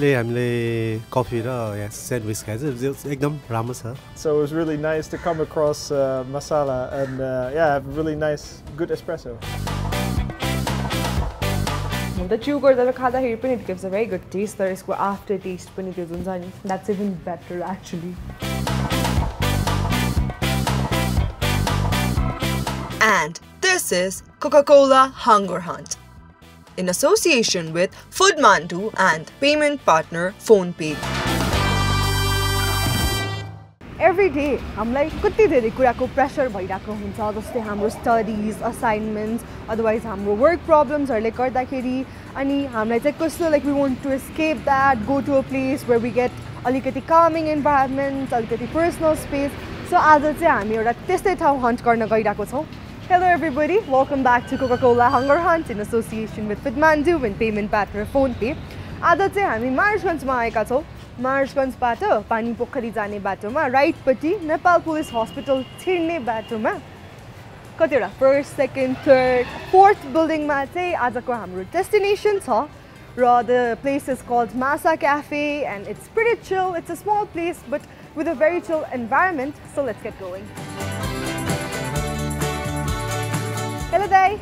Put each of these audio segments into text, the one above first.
अहिले हामीले कफी र यहाँ स्यान्डविच खाएछ जो एकदम राम्रो छ So it was really nice to come across uh, masala and uh, yeah, have a really nice, good espresso. हुन त च्यु गर्दा खाँदाखेरि पनि it gives a very good taste तर यसको आफ्टर टेस्ट पनि त्यो हुन्छ नि that's even better actually And this is Coca Cola Hunger Hunt in association with Food Mandu and payment partner PhonePe. Every day हामीलाई कति धेरै कुराको प्रेसर भइरहेको हुन्छ जस्तै हाम्रो स्टडिज असाइनमेन्ट्स अदरवाइज हाम्रो वर्क प्रब्लम्सहरूले गर्दाखेरि अनि हामीलाई चाहिँ कस्तो like we want to escape that go to a place where we get अलिकति कामिङ इन्भाइरोमेन्ट अलिकति पर्सनल स्पेस सो आज चाहिँ हामी एउटा त्यस्तै ठाउँ हन्ट गर्न गइरहेको छौँ Hello everybody, welcome back to Coca-Cola Hunger Hunt in association with Foodmandu and Payment Patter Phone Pay. Today we are in Maharajgunj. Maharajgunj is in the water, ma. right party, Nepal Police Hospital is ma. the first, second, third, fourth building. Today we destination. The place is called Masa Cafe and it's pretty chill. It's a small place but with a very chill environment. So let's get going. Hello दाई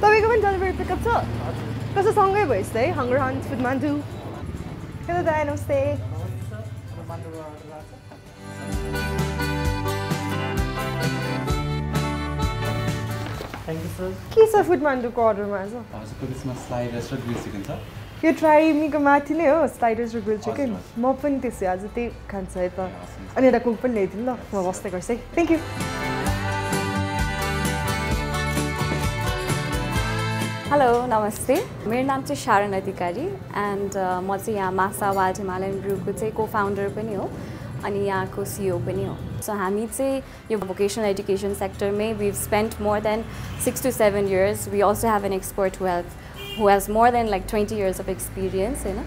तपाईँको पनि delivery pickup छ कसो सँगै भयो यस्तै hunger hunt with Mandu hello दाई नमस्ते के छ फुड मान्डुको अर्डरमा छ यो ट्राई मिको माथि नै हो स्लाइडर्स र ग्रिल चिकन म पनि त्यसै आज त्यही खान्छ है त अनि एउटा कुक पनि ल्याइदिनु ल म बस्दै गर्छु है थ्याङ्क यू हेलो नमस्ते। मेरो नाम चाहिँ शारण अधिकारी एन्ड म चाहिँ यहाँ मासा वाइल्ड हिमालयन ब्रुको चाहिँ को फाउन्डर पनि हो अनि यहाँको सिओ पनि हो। सो हामी चाहिँ यो vocational education सेक्टरमै we spend more than six to seven years we also have an expert who who has more than like twenty years of experience होइन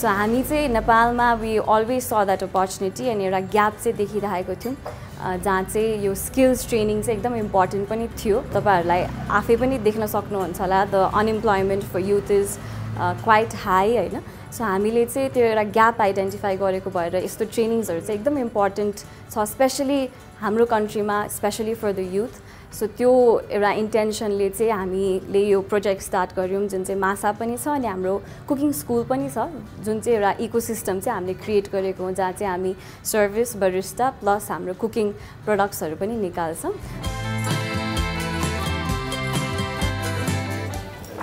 सो हामी चाहिँ नेपालमा we always saw that opportunity अनि एउटा gap चाहिँ देखिरहेको थियौँ। जहाँ चाहिँ यो स्किल्स ट्रेनिङ चाहिँ एकदम इम्पोर्टेन्ट पनि थियो। तपाईँहरूलाई आफै पनि देख्न सक्नुहुन्छ होला। The unemployment for youth is quite high होइन? सो हामीले चाहिँ त्यो एउटा ग्याप आइडेन्टिफाई गरेको भएर यस्तो ट्रेनिङ्सहरू चाहिँ एकदम इम्पोर्टेन्ट छ स्पेसली हाम्रो कन्ट्रीमा specially for the youth so त्यो एउटा इन्टेन्सनले चाहिँ हामीले यो प्रोजेक्ट स्टार्ट गऱ्यौँ जुन चाहिँ मासा पनि छ अनि हाम्रो कुकिङ स्कुल पनि छ जुन चाहिँ एउटा इकोसिस्टम चाहिँ हामीले क्रिएट गरेको हो जहाँ चाहिँ हामी सर्भिस बरिस्टा प्लस हाम्रो कुकिङ प्रडक्ट्सहरू पनि निकाल्छौँ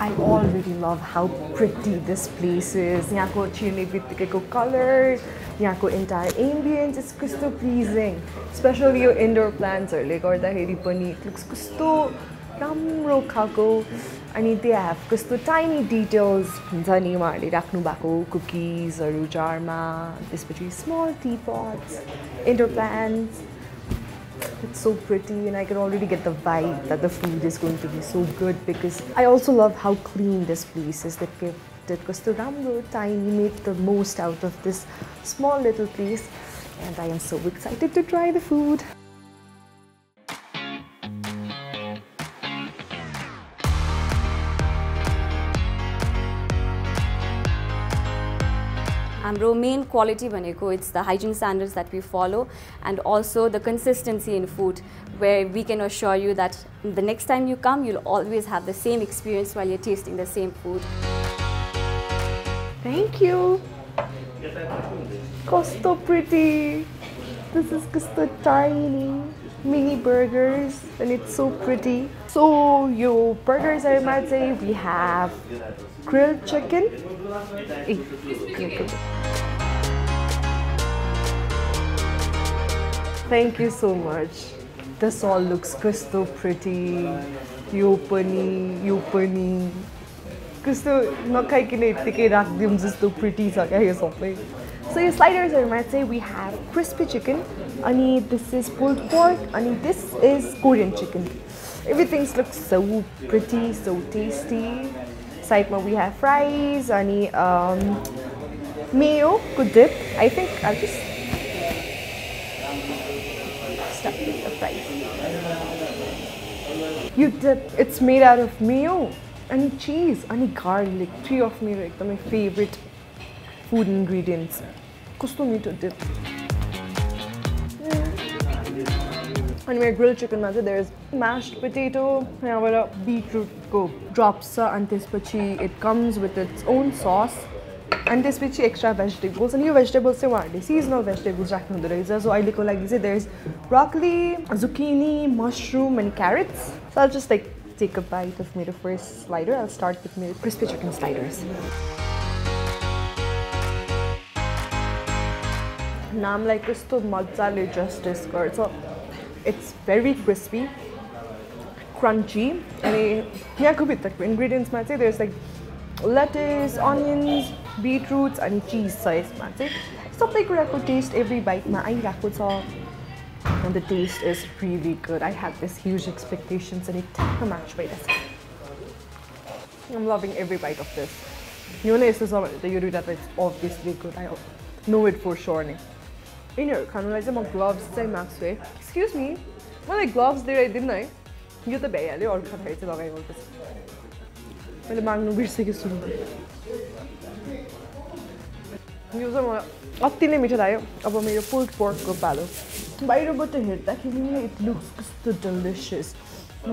I already love how pretty this place is. यहाँको छिर्ने बित्तिकैको कलर यहाँको इन्टायर एम्बियन्स इज कस्तो प्लिजिङ स्पेसली यो इन्डोर प्लान्ट्सहरूले गर्दाखेरि पनि it looks कस्तो राम्रो खालको अनि दे हेभ कस्तो टाइनी डिटेल्स हुन्छ नि उहाँहरूले राख्नु भएको कुकिजहरू जारमा त्यसपछि small tea pots indoor plants It's so pretty, and I can already get the vibe that the food is going to be so good because I also love how clean this place is. That kept it because the Ramro tiny made the most out of this small little place, and I am so excited to try the food. हाम्रो main quality भनेको it's the hygiene standards that we flow and also the consistency in food where we can assure you that the next time you come you'll always have the same experience while you testing the same food Thank you. Costo pretty. This is Costo tiny mini burgers and it's so pretty. So your burgers are matze. We have grilled chicken. Thank you so much. This all looks crystal pretty. Yopani, yopani. कस्तो नखाइकन यत्तिकै राखिदिउँ जस्तो pretty छ क्या यो सबै सो यो स्लाइडर्सहरूमा चाहिँ we have crispy chicken अनि दिस इज पुल्ड पोर्क अनि this is Korean chicken everything's looks so pretty so tasty साइडमा वी हेभ फ्राइज अनि मेयोको dip I think I just start with the fries. You dip, it's made out of mayo and cheese and garlic. Three of my एकदमै favorite food ingredients कस्तो मिठो त्यो अनि मेरो grill चिकनमा चाहिँ देयर इज म्यास्ड पोटेटो यहाँबाट बिटरुटको ड्रप्स छ अनि त्यसपछि it comes with its own sauce अनि त्यसपछि एक्स्ट्रा भेजिटेबल्स अनि यो भेजिटेबल्स चाहिँ उहाँहरूले सिजनल भेजिटेबल्स राख्नु हुँदो रहेछ सो अहिलेको लागि चाहिँ there is broccoli zucchini mushroom अनि क्यारेट्स so just like take a bite of मेरो first slider. I'll start with मेरो crispy chicken sliders. नामलाई कस्तो मजाले जस्टिस गर्छ इट्स भेरी क्रिस्पी क्रन्ची अनि यहाँको भित्रको इन्ग्रिडियन्ट्समा चाहिँ देयर्स लाइक लेटेस अनियन्स बिटरुट्स अनि चिज छ यसमा चाहिँ सबै कुराको टेस्ट एभ्री बाइटमा आइरहेको छ and the taste is really good. I had this huge expectations and it took a match by this. I'm loving every bite of this. You know, this is the you do that it's obviously good. I know it for sure. यिनीहरू खानुलाई चाहिँ म gloves चाहिँ माग्छु है excuse me मलाई gloves दिइरहेदिनु न है यो त भ्याइहाल्यो अरू खाँदाखेरि चाहिँ लगाइरहेको मैले माग्नु बिर्सेको छु यो चाहिँ मलाई अति नै मिठो लाग्यो अब मेरो पुल्ड पोर्कको पालो बाहिरबाट हेर्दाखेरि नै इट लुक्स कस्तो डेलिसियस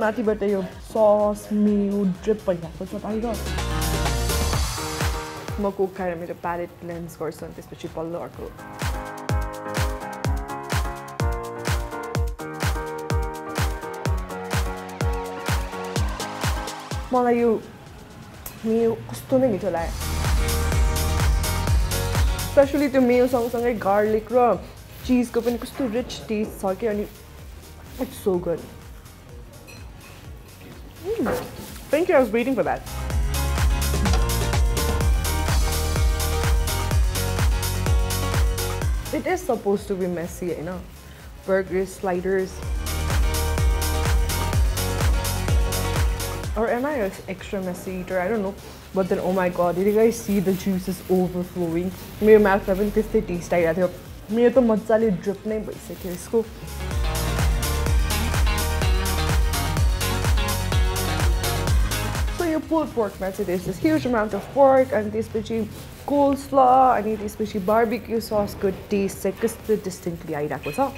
माथिबाट यो सस मेयो ड्रिप भइरहेको छ बाहिर म कोक खाएर मेरो प्यालेट क्लेन्स गर्छु अनि त्यसपछि पल्लो अर्को मलाई यो मेयो कस्तो नै मिठो लाग्यो स्पेसली त्यो मेयो सँगसँगै गार्लिक र चिजको पनि कस्तो रिच टेस्ट छ कि अनि it's so good thank you I was waiting for that It is supposed to be messy, you know. Burgers, sliders. Or am I an extra messy eater? I don't know. But then, oh my god, did you guys see the juices overflowing? मेरो माउथमा पनि त्यस्तै test आइरहेको थियो मेरो त मजाले drip नै भइसक्यो यसको सो यो पुल पोर्कमा चाहिँ there's this huge amount of pork अनि त्यसपछि coleslaw अनि त्यसपछि बार्बिक्यू ससको टेस्ट चाहिँ कस्तो डिस्टिङ्क्टली आइरहेको छ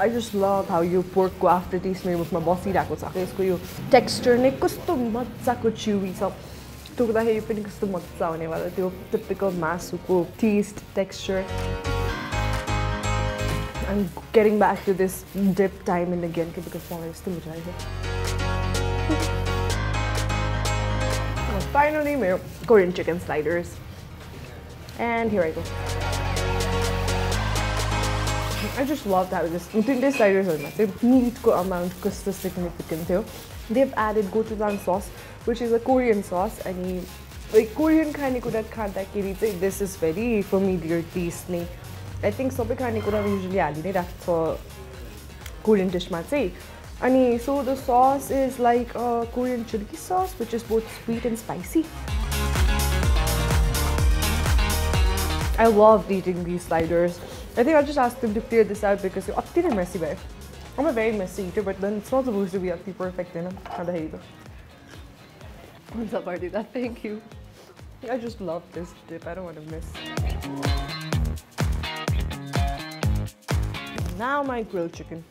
आई जस्ट लभ हाउ यो पोर्कको आफ्टर टेस्ट मेरो मुखमा बसिरहेको छ यसको यो टेक्स्चर नै कस्तो मजाको च्युवी छ टोक्दाखेरि पनि कस्तो मजा हुनेवाला त्यो टिपिकल मासुको test texture I'm getting back to this dip time and again because मलाई यस्तो मिठो लाग्यो Finally, मेरो Korean chicken sliders. And here I go. I just loved how this तिनटै स्लाइडर्सहरूमा चाहिँ मिटको अमाउन्ट कस्तो सिग्निफिकेन्ट थियो they've added gochujang sauce which is a Korean sauce अनि like Korean खानेकुरा खाँदाखेरि चाहिँ this is very familiar taste नै I think सबै खानेकुरा usually हालि नै राख्छ Korean डिसमा चाहिँ अनि so the sauce is like a Korean chili sauce which is both sweet and spicy I loved eating these sliders. I think I'll just ask them to clear this out because you're up to messy babe. I'm a very messy eater, but then it's not supposed to be up to perfect, you know? Once I've already that, thank you. I just love this dip. I don't want to miss. Now my grilled chicken.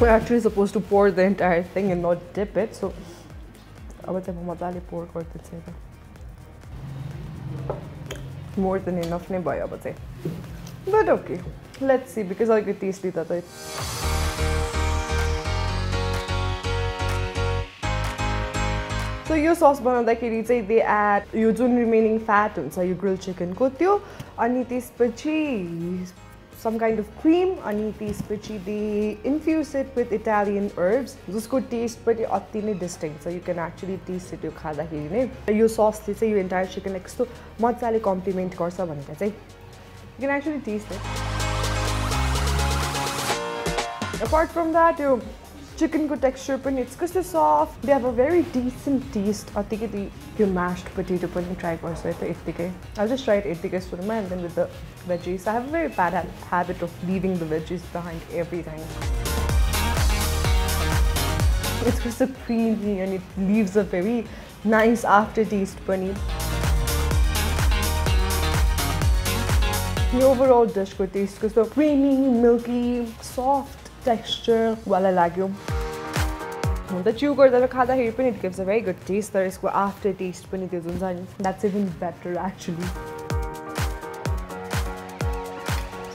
We're actually supposed to pour the entire thing and not dip it, so pour. More than enough ne. But okay, let's see because I could taste it that so yo sauce बनाउँदाखेरि चाहिँ they add यो जुन remaining fat हुन्छ यो grill चिकनको त्यो अनि त्यसपछि some kind of cream अनि त्यसपछि they infuse with Italian herbs जसको टेस्ट पनि अति नै डिस्टिङ छ। यु क्यान एक्चुली टेस्ट त्यो खाँदाखेरि नै। यो ससले चाहिँ यो इन्टायर चिकनलाई कस्तो मजाले कम्प्लिमेन्ट गर्छ भनेर चाहिँ you can actually taste it apart from that yo चिकनको texture पनि इट्स कस्तो soft they have a very decent test अतिकति त्यो म्यास्ड पोटेटो पनि ट्राई गर्छु है त यत्तिकै आई जस्ट ट्राई यत्तिकै सुरुमा and then with the veggies. I have a very bad ha habit of leaving the veggies behind every time. It's just so creamy and it leaves a very nice aftertaste पनि यो overall disco test कस्तो creamy milky soft texture वाला लाग्यो हुन त च्यु गर्दा खाँदाखेरि पनि it gives a very good taste तर यसको आफ्टर टेस्ट पनि त्यो जुन छ नि that's even better actually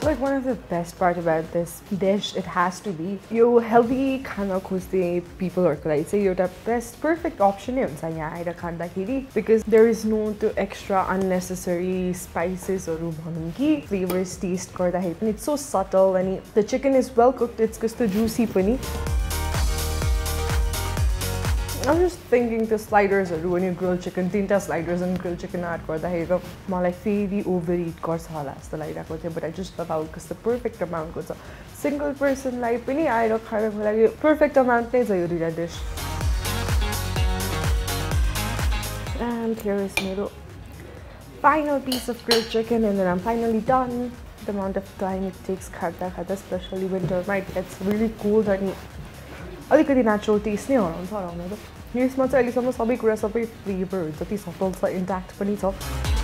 like one of the best part about this dish, it has to be yo healthy खाना खोज्ने पिपलहरूको लागि चाहिँ एउटा बेस्ट पर्फेक्ट अप्सनै हुन्छ यहाँ आएर खाँदाखेरि बिकज देयर इज नो त्यो एक्स्ट्रा अननेसेसरी स्पाइसेसहरू भनौँ कि फ्लेभर्स टेस्ट गर्दाखेरि पनि इट्स सो सटल अनि the chicken is well cooked it's कस्तो जुसी पनि I'm just thinking the sliders are ruining grilled chicken. Tinta sliders and grilled chicken add गर्दाखेरि त मलाई फेरि ओभर इट गर्छ होला जस्तो लागिरहेको थियो बट आई जस्ट लभ आउट कस्तो पर्फेक्ट अमाउन्टको छ सिङ्गल पर्सनलाई पनि आएर खानको लागि पर्फेक्ट अमाउन्ट नै छ यो दुइटा डिस And here is मेरो final piece of grilled chicken and then I'm finally done. The amount of time it takes खाँदा खाँदा especially winter it gets really cold अनि अलिकति नेचुरल टेस्ट नै हराउँछ हराउनु त यसमा चाहिँ अहिलेसम्म सबै कुरा सबै फ्लेभरहरू जति सफल छ इन्ट्याक्ट पनि छ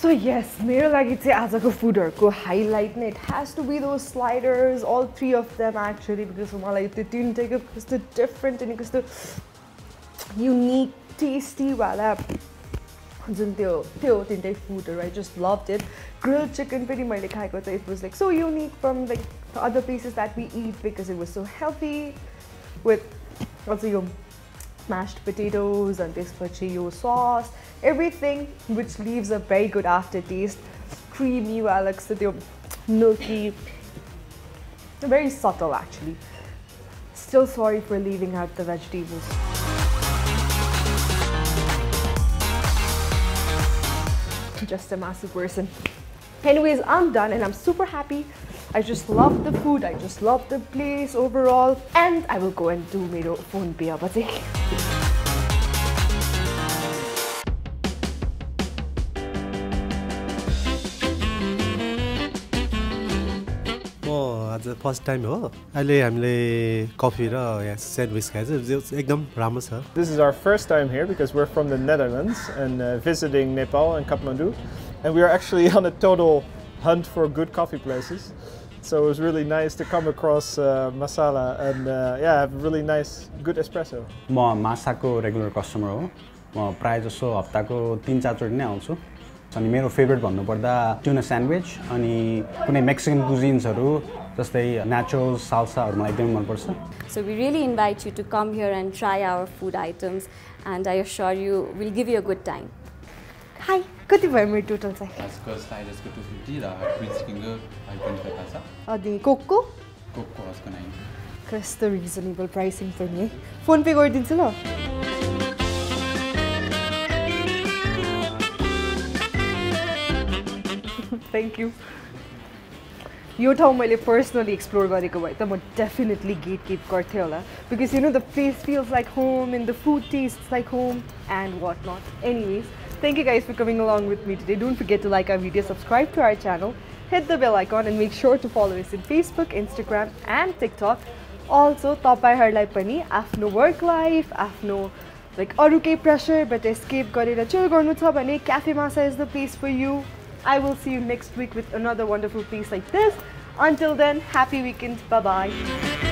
सो यस मेरो लागि चाहिँ आजको फुडहरूको हाइलाइट नै it has to be though sliders all three of them actually because मलाई त्यो तिनटैको कस्तो डिफ्रेन्ट अनि कस्तो युनिक टेस्टीवाला जुन त्यो त्यो तिनटै फुडहरू I just love it grill chicken पनि मैले खाएको त it was like so unique from like other places that we eat because it was so healthy with also your mashed potatoes and this pachillo sauce everything which leaves a very good aftertaste creamy alex milky very subtle actually still sorry for leaving out the vegetables just a massive person. Anyways, I'm done and I'm super happy. I just love the food, I just love the place overall, and I will go and do my phone pay आज first time हो अहिले हामीले coffee र यहाँ sandwich खाएछ एकदम राम्रो छ This is our first time here because we're from the Netherlands and uh, visiting Nepal and Kathmandu and we are actually on a total hunt for good coffee places. So it was really nice to come across uh, Masala and uh, yeah, have a really nice good espresso. म मासाको regular customer हो म प्रायः जसो हप्ताको तिन चारचोटि नै आउँछु अनि मेरो फेभरेट भन्नुपर्दा ट्युना स्यान्डविच अनि कुनै मेक्सिकन कुजिन्सहरू जस्तै नेचुरल साल्साहरू मलाई एकदमै मनपर्छ so we really invite you to come here and try our food items and I assure you will give you a good time high कति भयो मेरो टोटल चाहिँ आजको स्लाइडर्सको to fifty raw green चिकनको five twenty five छ अनि कोकको कोकको हस्को nine कस्तो reasonable pricing पनि है फोन पे गरिदिन्छु ल थ्याङ्क यू यो ठाउँ मैले पर्सनली एक्सप्लोर गरेको भए त म डेफिनेटली गेट किप गर्थेँ होला because you know the place फिल्स like home in the food taste like home and what nut anyways Thank you guys for coming along with me today. Don't forget to like our video, subscribe to our channel, hit the bell icon and make sure to follow us in Facebook, Instagram and TikTok. Also, तपाईँहरूलाई पनि आफ्नो work life आफ्नो like अरू केही प्रेसरबाट escape गरेर chill गर्नु छ भने क्याफे मासा is the place for you I will see you next week with another wonderful piece like this. Until then, happy weekend. Bye bye.